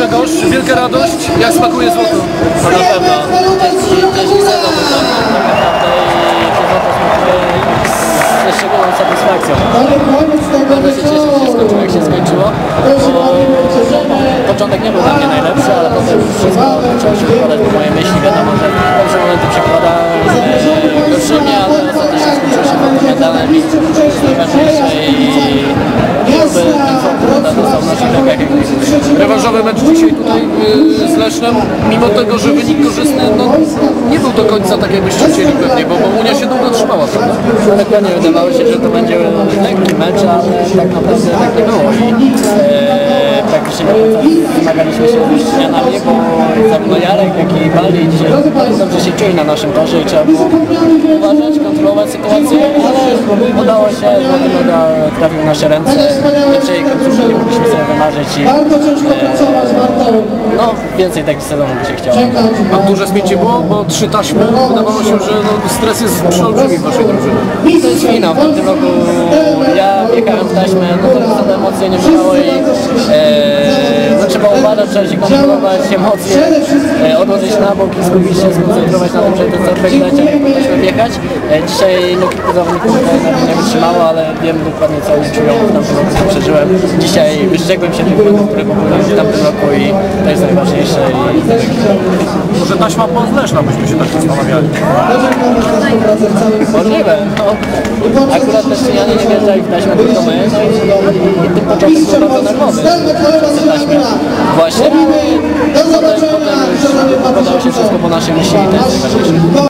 Grzegorz, wielka radość. Jak smakuje złoto? No na pewno. Był tam tak naprawdę i to złoto smakuje ze szczególną satysfakcją. Bardzo się cieszę, że się skończyło jak się skończyło. Bo początek nie był dla mnie najlepszy, ale potem wszystko zaczęło się układać po mojej myśli. Wiadomo, że dobrze momenty przekłada gorszymi, ale ostatecznie skończyło się pod medalem i to jest najważniejsze i Rewanżowy mecz dzisiaj tutaj y, z Lesznem, mimo tego, że wynik korzystny, no, nie był do końca tak jakbyście chcieli pewnie, bo, bo Unia się długo trzymała, prawda? Dokładnie, wydawało się, że to będzie lekki mecz, ale tak naprawdę tak nie było. I e, praktycznie końca zmagaliśmy się z ścianami, bo zarówno Jarek, jak i Bali dzisiaj dobrze się czuli na naszym torze i trzeba było uważać, kontrolować sytuację, ale udało się, medal trafił w nasze ręce, lepszej końcówki nie mogliśmy sobie wymarzyć i e, no więcej takich sezonów by się chciało. A duże spięcie było, bo trzy taśmy, wydawało się, że no, stres jest przeolbrzymi w waszej drużynie. To jest finał. W tamtym roku ja jechałem w taśmę, no to wtedy emocje nie było i e, no, trzeba uważać, trzeba się kontrolować emocje, e, odłożyć na bok i skupić się, skoncentrować na tym, żeby ten serwek dać, wjechać. E, dzisiaj no, kilku zawodników nie wytrzymało, ale wiem dokładnie co oni czują, w tamtym roku co przeżyłem. Dzisiaj wyszczegłem się tych błędów, które popełniłem w tamtym roku i to jest najważniejsze i Może taśma po Leszna byśmy się tak zastanawiali. Możliwe, no. Akurat też Synianie nie wjeżdżali w taśmę, tylko my, no i, tym początek był bardzo nerwowy taśmę. Właśnie, ale potem, potem już układało się wszystko po naszej myśli i to jest najważniejsze.